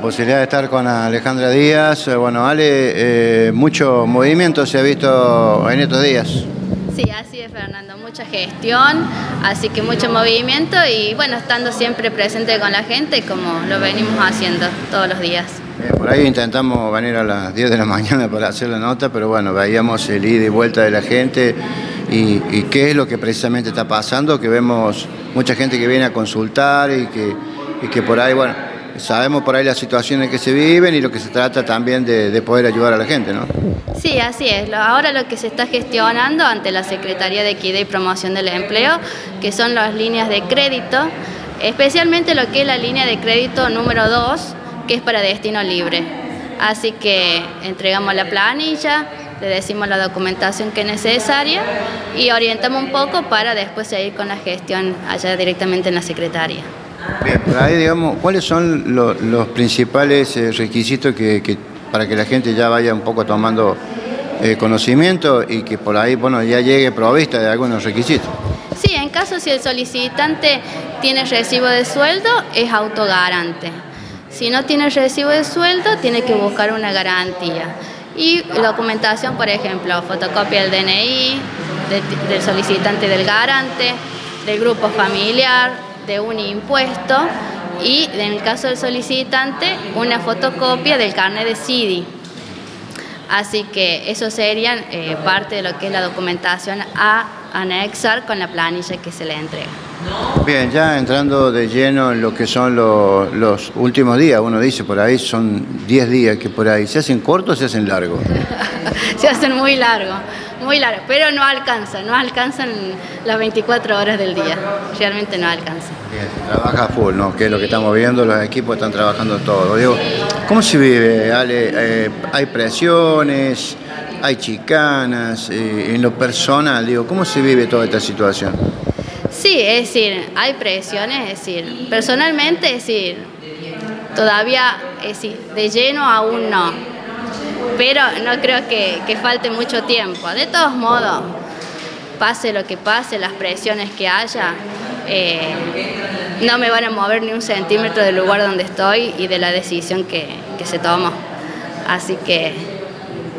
La posibilidad de estar con Alejandra Díaz. Eh, bueno, Ale, eh, mucho movimiento se ha visto en estos días. Sí, así es, Fernando. Mucha gestión, así que mucho movimiento y bueno, estando siempre presente con la gente como lo venimos haciendo todos los días. por ahí intentamos venir a las 10 de la mañana para hacer la nota, pero bueno, veíamos el ida y vuelta de la gente y, y qué es lo que precisamente está pasando, que vemos mucha gente que viene a consultar y que, y que por ahí, bueno, sabemos por ahí las situaciones que se viven y lo que se trata también de, poder ayudar a la gente, ¿no? Sí, así es. Ahora lo que se está gestionando ante la Secretaría de Equidad y Promoción del Empleo, que son las líneas de crédito, especialmente lo que es la línea de crédito número 2, que es para destino libre. Así que entregamos la planilla, le decimos la documentación que es necesaria y orientamos un poco para después seguir con la gestión allá directamente en la Secretaría. Bien, por ahí, digamos, ¿cuáles son los principales eh, requisitos que, para que la gente ya vaya un poco tomando eh, conocimiento y que por ahí, bueno, ya llegue provista de algunos requisitos? Sí, en caso si el solicitante tiene recibo de sueldo, es autogarante. Si no tiene recibo de sueldo, tiene que buscar una garantía. Y documentación, por ejemplo, fotocopia del DNI, del solicitante del garante, del grupo familiar, de un impuesto y en el caso del solicitante una fotocopia del carnet de CIDI. Así que eso serían eh, parte de lo que es la documentación a anexar con la planilla que se le entrega. Bien, ya entrando de lleno en lo que son los, los últimos días, uno dice por ahí son 10 días que por ahí, ¿se hacen cortos o se hacen largos? se hacen muy largos muy largo, pero no alcanza, no alcanzan las 24 horas del día, realmente no alcanza. Bien, trabaja full, ¿no? Que es lo que estamos viendo, los equipos están trabajando todo. Digo, ¿cómo se vive, Ale? Eh, ¿Hay presiones? ¿Hay chicanas? Eh, en lo personal, digo, ¿cómo se vive toda esta situación? Sí, es decir, hay presiones, es decir, personalmente, es decir, todavía, es decir, de lleno aún no pero no creo que, falte mucho tiempo. De todos modos, pase lo que pase, las presiones que haya, eh, no me van a mover ni un centímetro del lugar donde estoy y de la decisión que, se tomó. Así que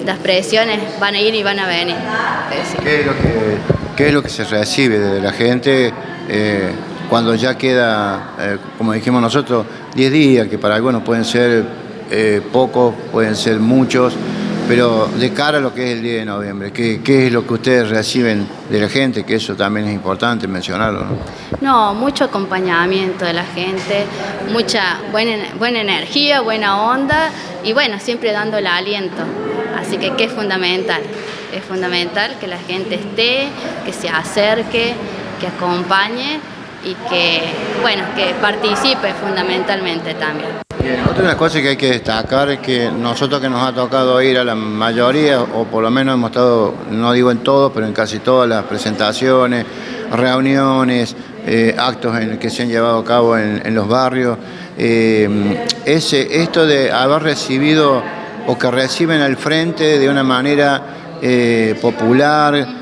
las presiones van a ir y van a venir. ¿Qué es lo que, se recibe de la gente eh, cuando ya queda, eh, como dijimos nosotros, 10 días, que para algunos pueden ser eh, pocos, pueden ser muchos, pero de cara a lo que es el 10 de noviembre, ¿qué, es lo que ustedes reciben de la gente? Que eso también es importante mencionarlo. No, no mucho acompañamiento de la gente, mucha buena, buena energía, buena onda y bueno, siempre dando el aliento. Así que, que es fundamental, es fundamental que la gente esté, que se acerque, que acompañe y que, bueno, que participe fundamentalmente también. Otra de las cosas que hay que destacar es que nosotros que nos ha tocado ir a la mayoría, o por lo menos hemos estado, no digo en todo, pero en casi todas las presentaciones, reuniones, eh, actos en que se han llevado a cabo en, los barrios, eh, ese, esto de haber recibido o que reciben al frente de una manera eh, popular,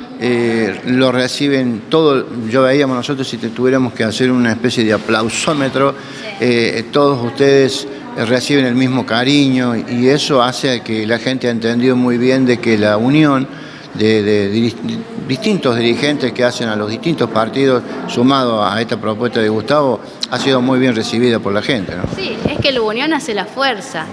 lo reciben todo, yo veíamos nosotros si tuviéramos que hacer una especie de aplausómetro, eh, todos ustedes reciben el mismo cariño y eso hace que la gente ha entendido muy bien de que la unión de, distintos dirigentes que hacen a los distintos partidos sumado a esta propuesta de Gustavo ha sido muy bien recibida por la gente. Sí, es que la unión hace la fuerza.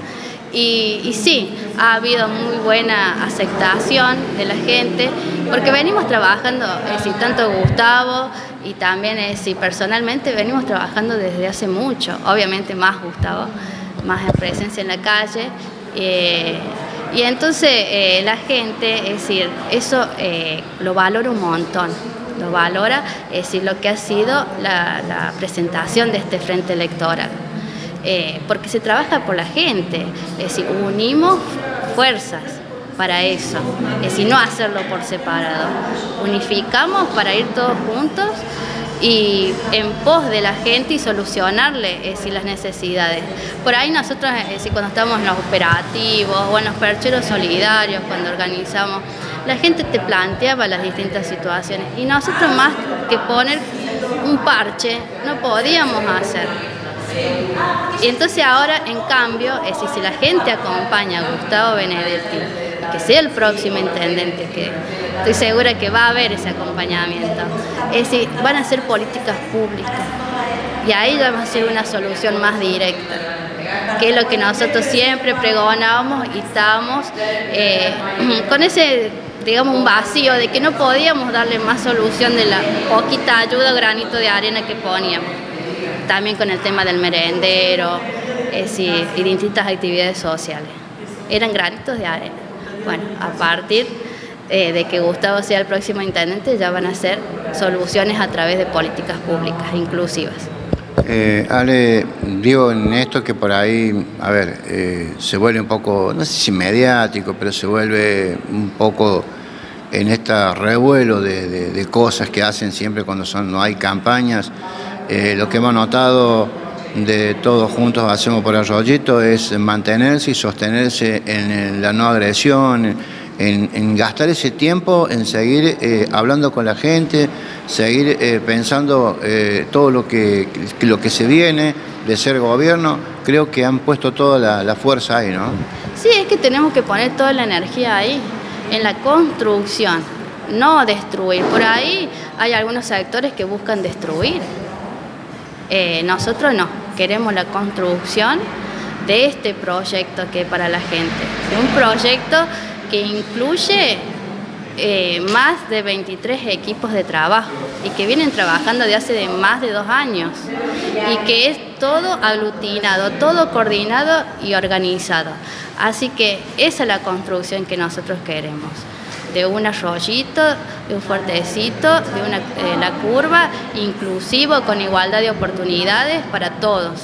Y, sí, ha habido muy buena aceptación de la gente, porque venimos trabajando, es decir, tanto Gustavo y también es decir, personalmente venimos trabajando desde hace mucho, obviamente más Gustavo, más en presencia en la calle. Eh, y entonces eh, la gente, es decir, eso eh, lo valora un montón, lo valora, es decir, lo que ha sido la presentación de este frente electoral. Eh, porque se trabaja por la gente, es decir, unimos fuerzas para eso, es decir, no hacerlo por separado, unificamos para ir todos juntos y en pos de la gente y solucionarle decir, las necesidades. Por ahí nosotros, decir, cuando estamos en los operativos o en los percheros solidarios, cuando organizamos, la gente te planteaba las distintas situaciones y nosotros más que poner un parche no podíamos hacer Y entonces ahora, en cambio, es si la gente acompaña a Gustavo Benedetti, que sea el próximo intendente, que estoy segura que va a haber ese acompañamiento, es decir, van a ser políticas públicas. Y ahí va a ser una solución más directa que es lo que nosotros siempre pregonábamos y estábamos eh, con ese digamos, un vacío de que no podíamos darle más solución de la poquita ayuda granito de arena que poníamos. También con el tema del merendero y distintas actividades sociales. Eran granitos de arena. Bueno, a partir eh, de que Gustavo sea el próximo intendente, ya van a ser soluciones a través de políticas públicas inclusivas. Eh, Ale, digo en esto que por ahí, a ver, eh, se vuelve un poco, no sé si mediático, pero se vuelve un poco en este revuelo de, cosas que hacen siempre cuando son, no hay campañas. Lo que hemos notado de todos juntos hacemos por el rollito es mantenerse y sostenerse en la no agresión, en, gastar ese tiempo en seguir eh, hablando con la gente, seguir eh, pensando todo lo que, lo que se viene de ser gobierno, creo que han puesto toda la, la fuerza ahí, ¿no? Sí, es que tenemos que poner toda la energía ahí en la construcción, no destruir. Por ahí hay algunos sectores que buscan destruir. Eh, nosotros no, queremos la construcción de este proyecto que es para la gente. Un proyecto que incluye eh, más de 23 equipos de trabajo y que vienen trabajando de hace de más de dos años y que es todo aglutinado, todo coordinado y organizado. Así que esa es la construcción que nosotros queremos de un arroyito, de un fuertecito, de una, eh, la curva, inclusivo, con igualdad de oportunidades para todos.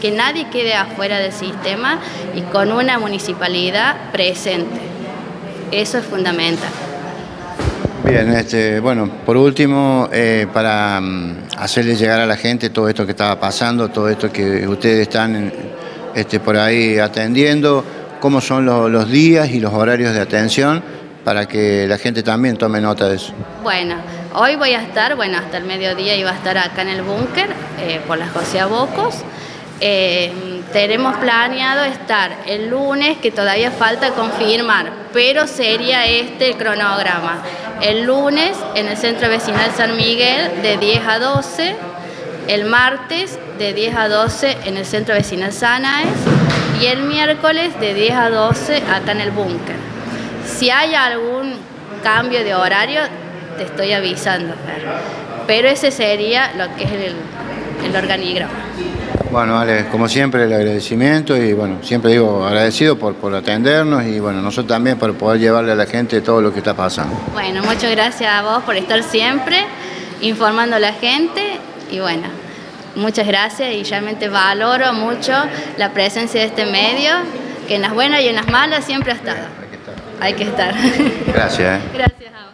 Que nadie quede afuera del sistema y con una municipalidad presente. Eso es fundamental. Bien, este, bueno, por último, eh, para mm, hacerle llegar a la gente todo esto que estaba pasando, todo esto que ustedes están este, por ahí atendiendo, cómo son los días y los horarios de atención para que la gente también tome nota de eso. Bueno, hoy voy a estar, bueno, hasta el mediodía iba a estar acá en el búnker eh, por las José Bocos. Eh, tenemos planeado estar el lunes, que todavía falta confirmar, pero sería este el cronograma. El lunes en el Centro Vecinal San Miguel de 10 a 12, el martes de 10 a 12 en el Centro Vecinal Sanaes y el miércoles de 10 a 12 acá en el búnker. Si hay algún cambio de horario, te estoy avisando, pero ese sería lo que es el, el organigrama. Bueno, Ale, como siempre el agradecimiento y bueno, siempre digo agradecido por, por atendernos y bueno, nosotros también por poder llevarle a la gente todo lo que está pasando. Bueno, muchas gracias a vos por estar siempre informando a la gente y bueno, muchas gracias y realmente valoro mucho la presencia de este medio, que en las buenas y en las malas siempre ha estado hay que estar. Gracias. ¿eh? Gracias a vos.